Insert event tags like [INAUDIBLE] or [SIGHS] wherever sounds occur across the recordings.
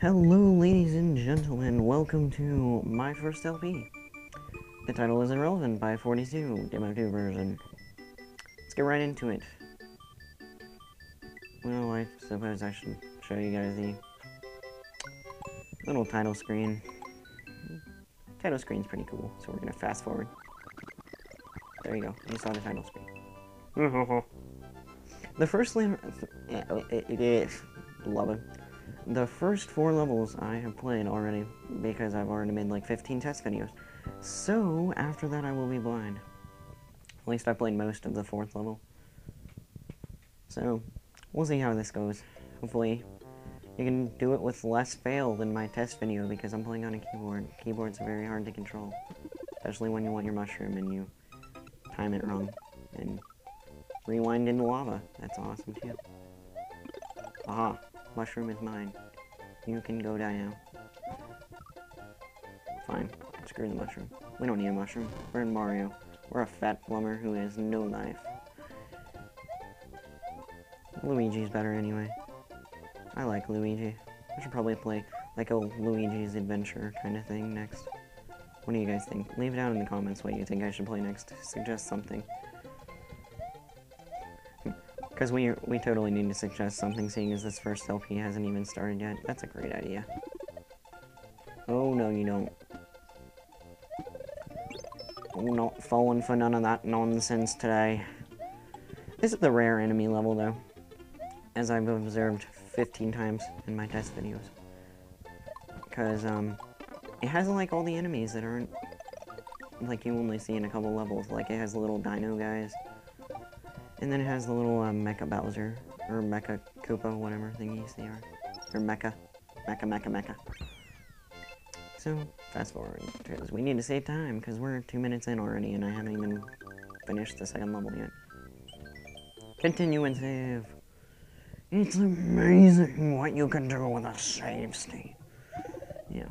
Hello, ladies and gentlemen. Welcome to my first LP. The title is Irrelevant by 42, Demo 2 version. Let's get right into it. Well, I suppose I should show you guys the little title screen. Title screen's pretty cool, so we're gonna fast forward. There you go. You saw the title screen. [LAUGHS] the first level, [LAUGHS] love it. The first four levels I have played already because I've already made like 15 test videos. So after that I will be blind. At least I played most of the fourth level. So we'll see how this goes. Hopefully you can do it with less fail than my test video because I'm playing on a keyboard. Keyboards are very hard to control. Especially when you want your mushroom and you time it wrong. And rewind into lava. That's awesome too. Aha. Mushroom is mine. You can go die now. Fine. Screw the mushroom. We don't need a mushroom. We're in Mario. We're a fat plumber who has no life. Luigi's better anyway. I like Luigi. I should probably play like a Luigi's Adventure kind of thing next. What do you guys think? Leave it down in the comments what you think I should play next. Suggest something. Because we, we totally need to suggest something, seeing as this first LP hasn't even started yet. That's a great idea. Oh, no, you don't. Oh, not falling for none of that nonsense today. This is the rare enemy level, though. As I've observed 15 times in my test videos. Because, um, it has, like, all the enemies that aren't, like, you only see in a couple levels. Like, it has little dino guys. And then it has the little uh, Mecha Bowser, or Mecha Koopa, whatever thingies they are. Or Mecha. Mecha, Mecha, Mecha. So, fast forward, because we need to save time, because we're two minutes in already, and I haven't even finished the second level yet. Continue and save. It's amazing what you can do with a save state. Yeah.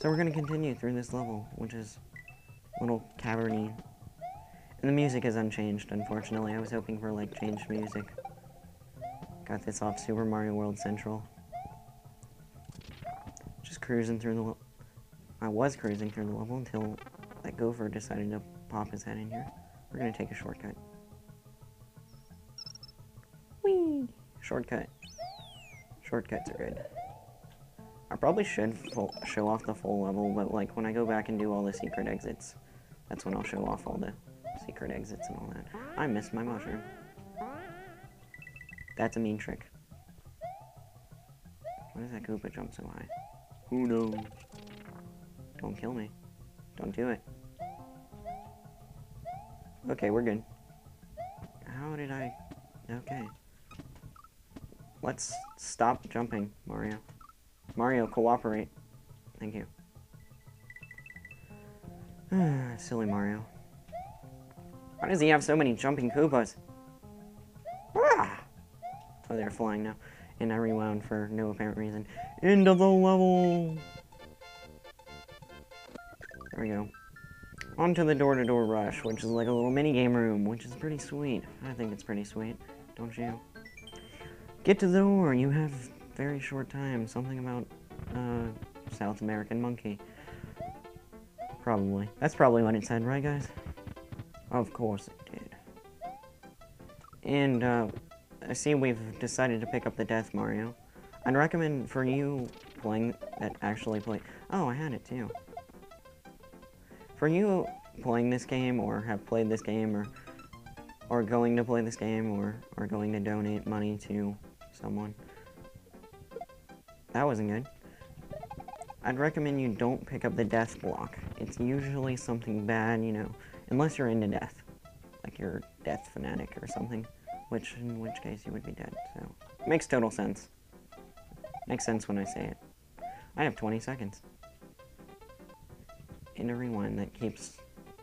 So we're going to continue through this level, which is a little caverny and the music is unchanged, unfortunately. I was hoping for, like, changed music. Got this off Super Mario World Central. Just cruising through the... I was cruising through the level until that gopher decided to pop his head in here. We're gonna take a shortcut. Whee! Shortcut. Shortcuts are good. I probably should show off the full level, but, like, when I go back and do all the secret exits, that's when I'll show off all the secret exits and all that. I missed my mushroom. That's a mean trick. Why does that Koopa jump so high? Who knows? Don't kill me. Don't do it. Okay, we're good. How did I... Okay. Let's stop jumping, Mario. Mario, cooperate. Thank you. [SIGHS] Silly Mario. Why does he have so many jumping Koopas? Ah! Oh, they're flying now. And I rewound for no apparent reason. Into the level! There we go. Onto the door-to-door -door rush, which is like a little mini-game room, which is pretty sweet. I think it's pretty sweet, don't you? Get to the door, you have very short time. Something about, uh, South American monkey. Probably. That's probably what it said, right, guys? Of course it did. And, uh, I see we've decided to pick up the Death Mario. I'd recommend for you playing that actually play- Oh, I had it too. For you playing this game, or have played this game, or or going to play this game, or, or going to donate money to someone. That wasn't good. I'd recommend you don't pick up the death block. It's usually something bad, you know, Unless you're into death. Like you're death fanatic or something. Which, in which case you would be dead, so... Makes total sense. Makes sense when I say it. I have 20 seconds. In a rewind that keeps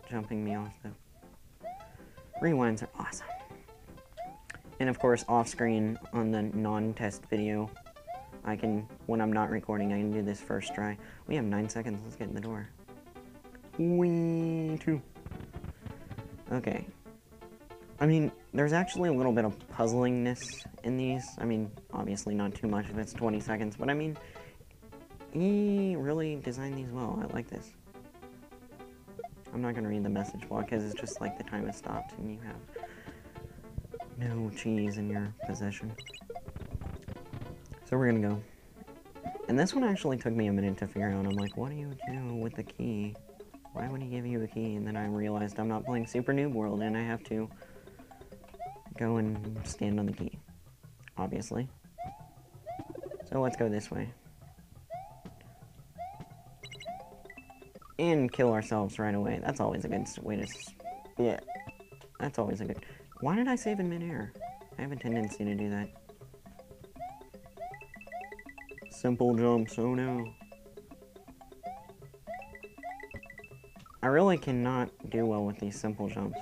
jumping me off, though. Rewinds are awesome. And of course, off-screen on the non-test video, I can, when I'm not recording, I can do this first try. We have 9 seconds, let's get in the door. Wee, two. Okay. I mean, there's actually a little bit of puzzlingness in these. I mean, obviously not too much if it's 20 seconds, but I mean, He really designed these well. I like this. I'm not gonna read the message block because it's just like the time has stopped and you have no cheese in your possession. So we're gonna go. And this one actually took me a minute to figure out. I'm like, what do you do with the key? Why would he give you a key? And then I realized I'm not playing Super Noob World and I have to go and stand on the key. Obviously. So let's go this way. And kill ourselves right away. That's always a good way to... Yeah. That's always a good... Why did I save in midair? I have a tendency to do that. Simple jumps, oh no. I really cannot do well with these simple jumps.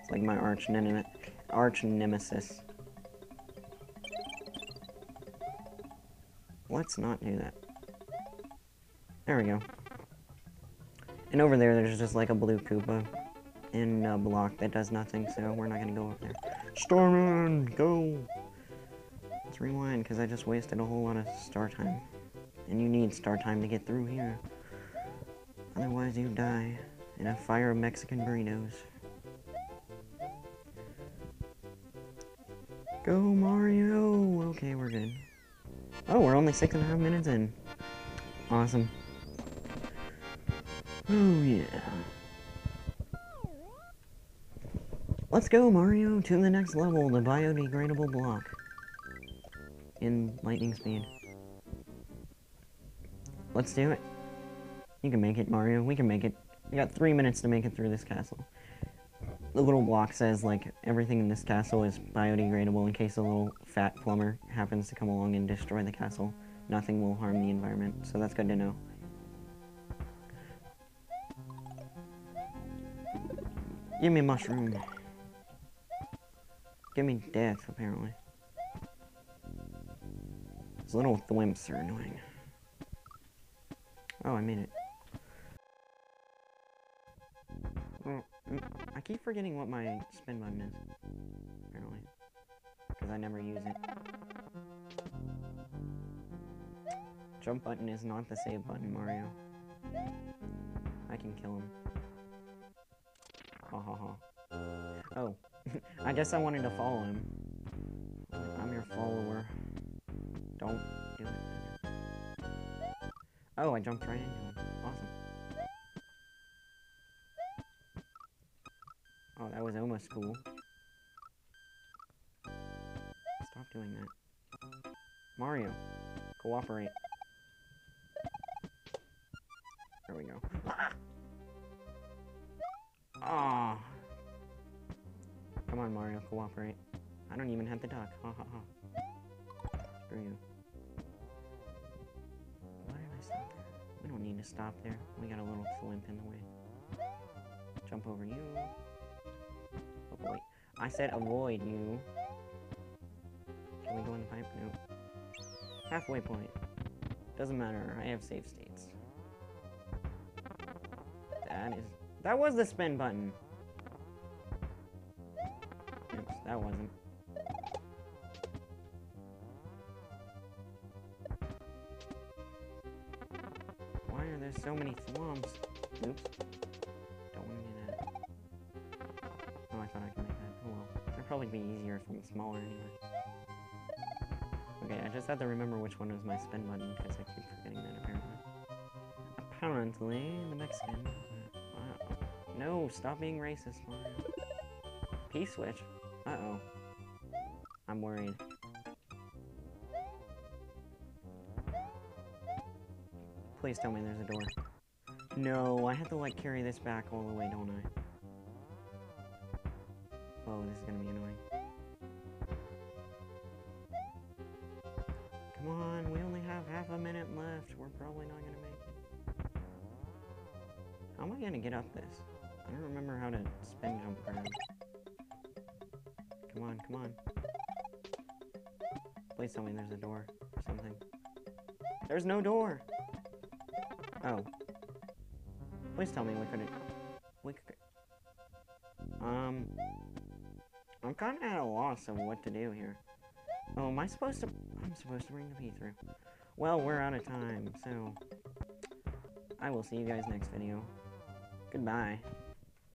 It's like my arch, nemesis. arch nemesis. Let's not do that. There we go. And over there, there's just like a blue Koopa in a block that does nothing, so we're not gonna go up there. Starman, go! Let's rewind, because I just wasted a whole lot of star time. And you need star time to get through here. Otherwise you die in a fire of Mexican burritos. Go Mario! Okay, we're good. Oh, we're only six and a half minutes in. Awesome. Oh yeah. Let's go, Mario, to the next level, the biodegradable block. In lightning speed. Let's do it. You can make it, Mario. We can make it. We got three minutes to make it through this castle. The little block says, like, everything in this castle is biodegradable in case a little fat plumber happens to come along and destroy the castle. Nothing will harm the environment, so that's good to know. Give me a mushroom. Give me death, apparently. These little thwimps are annoying. Oh, I made it. Keep forgetting what my spin button is, apparently. Because I never use it. Jump button is not the save button, Mario. I can kill him. Ha ha ha. Oh. [LAUGHS] I guess I wanted to follow him. I'm your follower. Don't do it. Oh, I jumped right into him. Awesome. Oh, that was almost cool. Stop doing that. Mario, cooperate. There we go. Ah! Come on, Mario, cooperate. I don't even have the duck. Ha ha ha. Screw you. Why did I stop there? We don't need to stop there. We got a little flimp in the way. Jump over you. I said avoid you. Can we go in the pipe? No. Halfway point. Doesn't matter. I have save states. That is... That was the spin button. Oops, that wasn't. Why are there so many thwomps? Oops. Probably be easier if I'm smaller anyway. Okay, I just have to remember which one was my spin button, because I keep forgetting that apparently. Apparently, the Mexican... Wow. No, stop being racist, Mario. P-switch? Uh-oh. I'm worried. Please tell me there's a door. No, I have to, like, carry this back all the way, don't I? Oh, this is gonna be annoying. Come on, we only have half a minute left. We're probably not gonna make it. How am I gonna get up this? I don't remember how to spin jump around. Come on, come on. Please tell me there's a door or something. There's no door! Oh. Please tell me we couldn't... We could... Um... I'm kind of at a loss of what to do here. Oh, am I supposed to... I'm supposed to bring the pee-through. Well, we're out of time, so... I will see you guys next video. Goodbye.